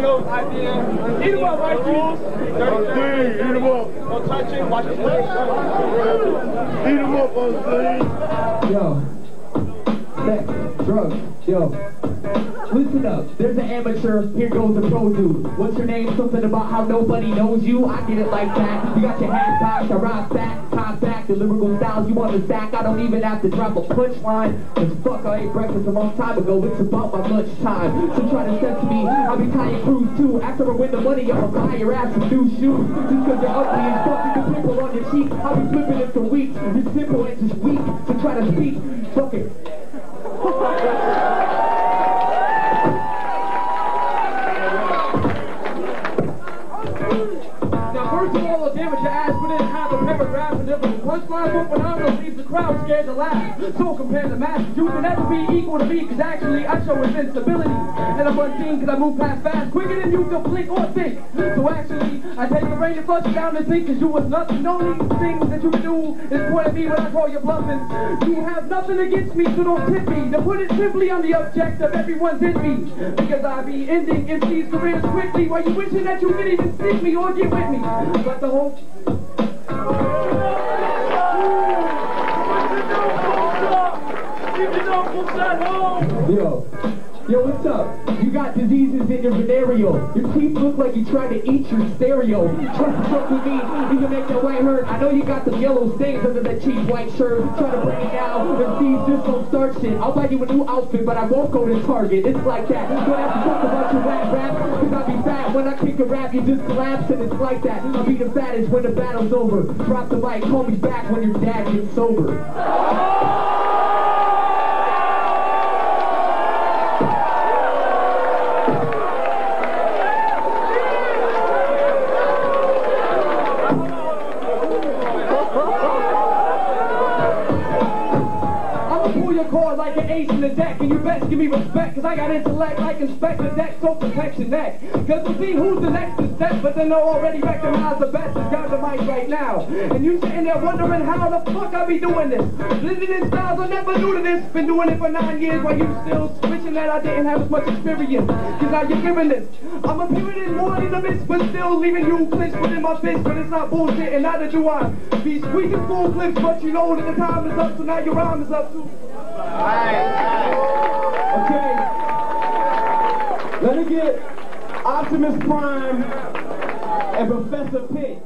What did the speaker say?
Gallo's. Eat him up, right, Rules. Unseen, him up. Don't touch him, watch his legs. Eat him up, Unseen. Yo. Back drugs, yo. Listen up, there's an amateur, here goes a pro dude. What's your name? Something about how nobody knows you? I get it like that. You got your hat cocked, I rhyme back, top back, the lyrical styles you want to stack. I don't even have to drop a punchline. Cause fuck, I ate breakfast a long time ago. It's about my lunchtime. So try to sense me, I'll be tying crews too. After I win the money, I'ma buy your ass some new shoes. Just cause you're ugly and fuck, you pimple on your cheek. I'll be flipping it for weeks. It's simple and just weak. So try to speak. Fuck it. Thank you. If the punchline so phenomenal leaves the crowd scared to laugh. So compared to masses, you can never be equal to me, cause actually I show invincibility. And I'm unseen cause I move past fast, quicker than you to blink or think. So actually, I take the rain and flush it down the sink cause you was nothing. The only thing that you can do is point at me when I call you bluffing. You have nothing against me, so don't tip me. To put it simply, I'm the object of everyone's envy. Because I be ending MC's careers quickly while you wishing that you could even see me or get with me. But the whole Yo. Yo, what's up? You got diseases in your venereal. Your teeth look like you tried to eat your stereo. Try to fuck with me, you can make that white hurt. I know you got some yellow stains under that cheap white shirt. Try to bring it down, and these just don't start shit. I'll buy you a new outfit, but I won't go to Target. It's like that. You Don't have to talk about your rap rap, cause I be fat. When I kick a rap, you just collapse, and it's like that. I'll be the fattest when the battle's over. Drop the mic, call me back when your dad gets sober. In the deck, and you best give me respect, cause I got intellect like Inspectah Deck, so protect your neck. Cause we'll see who's the next to step, but then they'll already recognize the best has got the mic right now. And you sitting there wondering how the fuck I be doing this. Blending in styles, I never knew to this. Been doing it for nine years while you still switching that I didn't have as much experience. Cause now you're giving this. I'm appearing in more than a miss, but still leaving you clinched within my fist. But it's not bullshit, and neither do I. Be squeezing full clips, but you know that the time is up, so now your rhyme is up too. Okay. Let me get Optimus Prime and Professor Pitt.